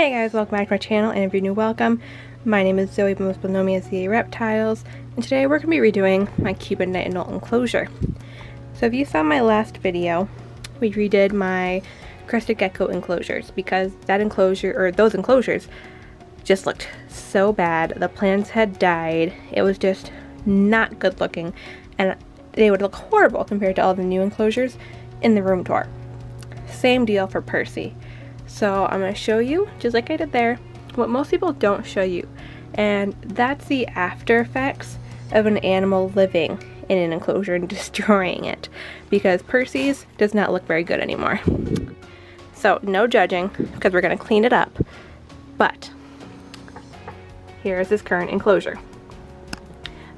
Hey guys, welcome back to my channel, and if you're new, welcome. My name is Zoe, most as ZA Reptiles, and today we're going to be redoing my Cuban knight anole enclosure. So if you saw my last video, we redid my crested gecko enclosures, because that enclosure, or those enclosures, just looked so bad. The plants had died. It was just not good looking, and they would look horrible compared to all the new enclosures in the room tour. Same deal for Percy. So I'm going to show you, just like I did there, what most people don't show you. And that's the after effects of an animal living in an enclosure and destroying it. Because Percy's does not look very good anymore. So no judging, because we're going to clean it up. But here is his current enclosure.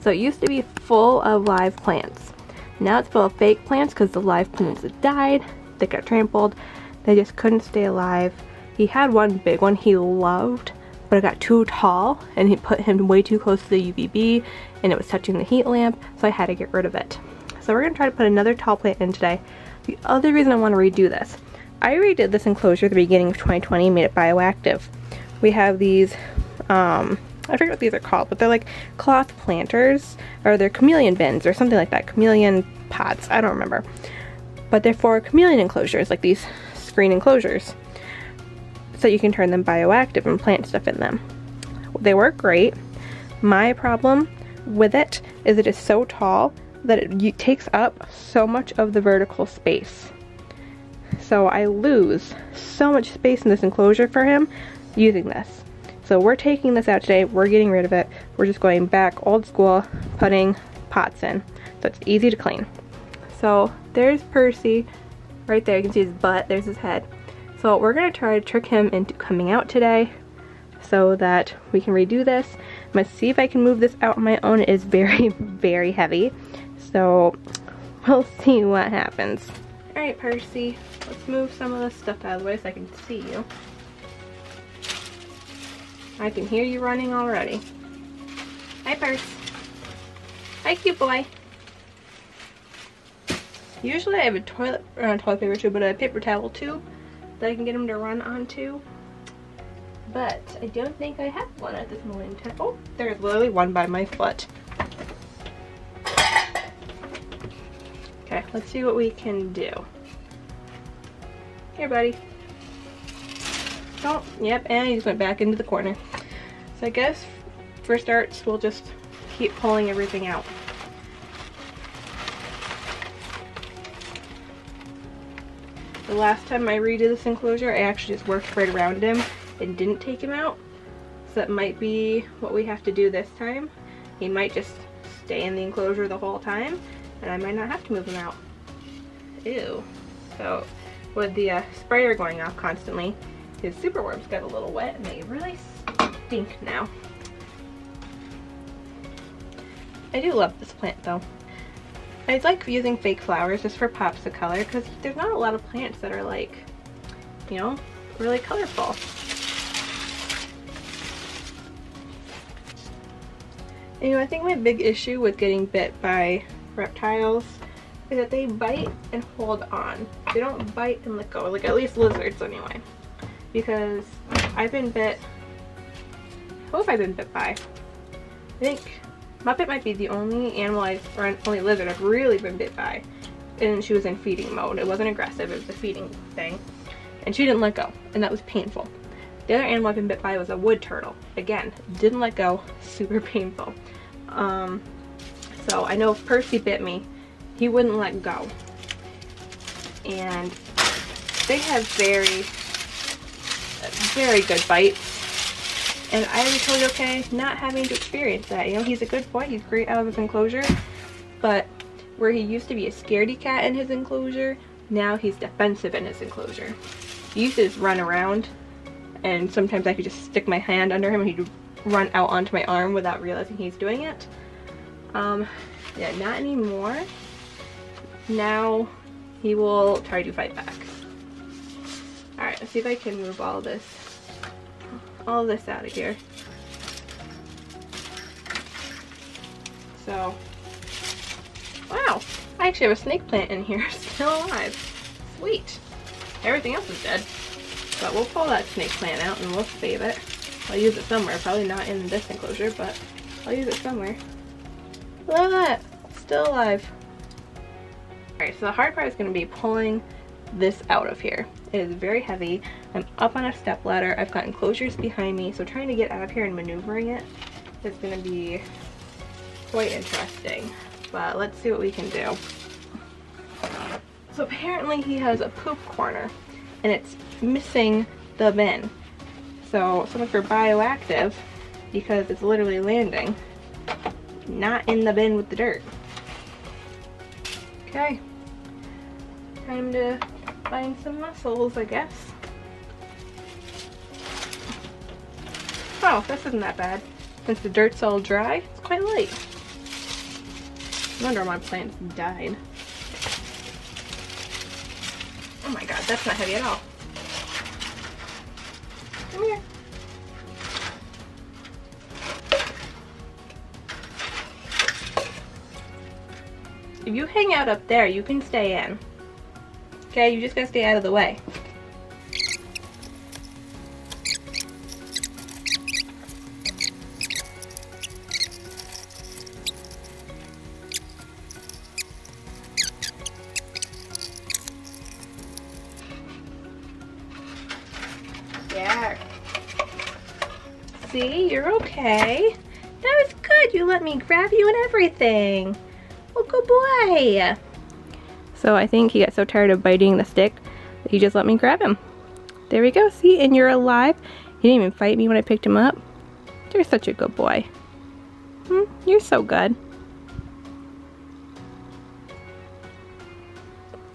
So it used to be full of live plants. Now it's full of fake plants because the live plants have died, they got trampled, they just couldn't stay alive. He had one big one he loved, but it got too tall and he put him way too close to the UVB and it was touching the heat lamp, so I had to get rid of it. So we're gonna try to put another tall plant in today. The other reason I wanna redo this, I redid this enclosure at the beginning of 2020 and made it bioactive. We have these, um, I forget what these are called, but they're like cloth planters, or they're chameleon bins, or something like that, chameleon pots, I don't remember. But they're for chameleon enclosures, like these screen enclosures so you can turn them bioactive and plant stuff in them. They work great. My problem with it is it is so tall that it takes up so much of the vertical space. So I lose so much space in this enclosure for him using this. So we're taking this out today, we're getting rid of it. We're just going back old school, putting pots in. So it's easy to clean. So there's Percy Right there, you can see his butt, there's his head. So we're gonna try to trick him into coming out today so that we can redo this. I'm gonna see if I can move this out on my own. It is very, very heavy. So we'll see what happens. All right, Percy, let's move some of this stuff out of the way so I can see you. I can hear you running already. Hi, Percy. Hi, cute boy. Usually I have a toilet, or not toilet paper tube, but a paper towel tube that I can get them to run onto. But I don't think I have one at this moment. Oh, there's literally one by my foot. Okay, let's see what we can do. Here, buddy. Oh, yep, and he just went back into the corner. So I guess for starts, we'll just keep pulling everything out. The last time I redid this enclosure, I actually just worked right around him and didn't take him out. So that might be what we have to do this time. He might just stay in the enclosure the whole time, and I might not have to move him out. Ew. So with the uh, sprayer going off constantly, his superworms got a little wet and they really stink now. I do love this plant though. I like using fake flowers just for pops of color because there's not a lot of plants that are like, you know, really colorful. You know, I think my big issue with getting bit by reptiles is that they bite and hold on. They don't bite and let go, like at least lizards anyway. Because I've been bit, who have I been bit by? I think Muppet might be the only animal I've, or only lizard I've really been bit by. And she was in feeding mode. It wasn't aggressive, it was a feeding thing. And she didn't let go, and that was painful. The other animal I've been bit by was a wood turtle. Again, didn't let go, super painful. Um, so I know if Percy bit me, he wouldn't let go. And they have very, very good bites and I was totally okay not having to experience that. You know, he's a good boy. He's great out of his enclosure. But where he used to be a scaredy cat in his enclosure, now he's defensive in his enclosure. He used to just run around and sometimes I could just stick my hand under him and he'd run out onto my arm without realizing he's doing it. Um, yeah, not anymore. Now he will try to fight back. Alright, let's see if I can move all this all this out of here. So, wow, I actually have a snake plant in here still alive. Sweet. Everything else is dead. But we'll pull that snake plant out and we'll save it. I'll use it somewhere, probably not in this enclosure, but I'll use it somewhere. Look at that, still alive. Alright, so the hard part is going to be pulling this out of here. It is very heavy. I'm up on a step ladder. I've got enclosures behind me, so trying to get out of here and maneuvering it is going to be quite interesting. But let's see what we can do. So apparently he has a poop corner and it's missing the bin. So something for bioactive because it's literally landing not in the bin with the dirt. Okay. Time to find some muscles, I guess. Oh, this isn't that bad. Since the dirt's all dry, it's quite light. No wonder my plants died. Oh my god, that's not heavy at all. Come here. If you hang out up there, you can stay in. Okay, you just gotta stay out of the way. Yeah. See, you're okay. That was good. You let me grab you and everything. Oh, good boy. So I think he got so tired of biting the stick that he just let me grab him. There we go. See, and you're alive. He didn't even fight me when I picked him up. You're such a good boy. Hmm, you're so good.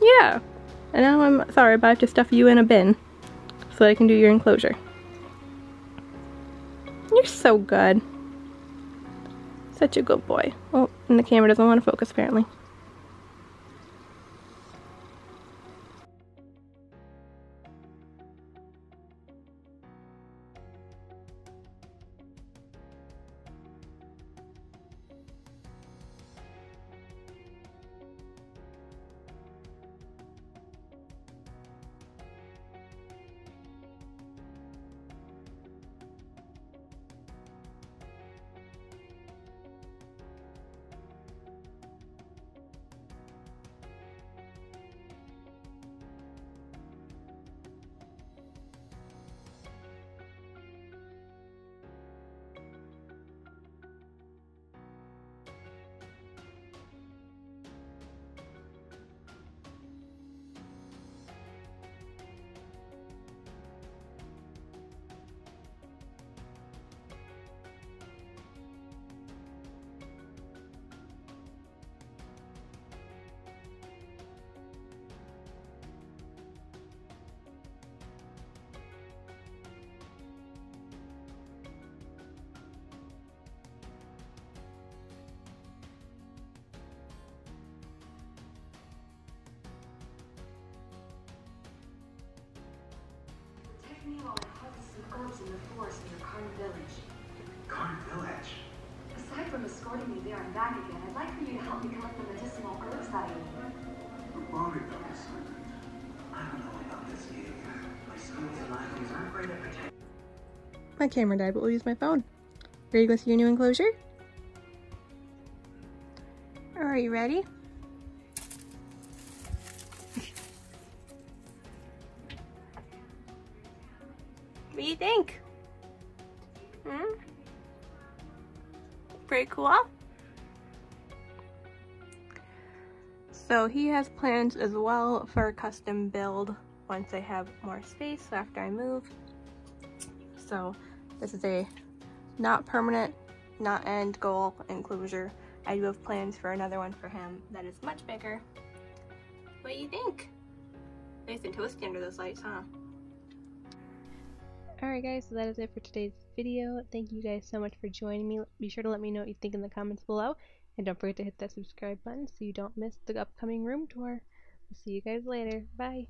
Yeah. And now I'm sorry, but I have to stuff you in a bin so that I can do your enclosure. You're so good. Such a good boy. Oh, and the camera doesn't want to focus apparently. Me while I harvest some herbs in the forest near Karn Village. Karn Village? Aside from escorting me there and back again, I'd like for you to help me collect the medicinal herbs that I need. Reported on assignment. I don't know about this gig. My skills and items aren't great at protecting. My camera died, but we'll use my phone. Ready to go see your new enclosure? Are you ready? He has plans as well for a custom build once I have more space after I move. So this is a not permanent, not end goal enclosure. I do have plans for another one for him that is much bigger. What do you think? Nice and toasty under those lights, huh? Alright guys, so that is it for today's video. Thank you guys so much for joining me. Be sure to let me know what you think in the comments below. And don't forget to hit that subscribe button so you don't miss the upcoming room tour. See you guys later. Bye.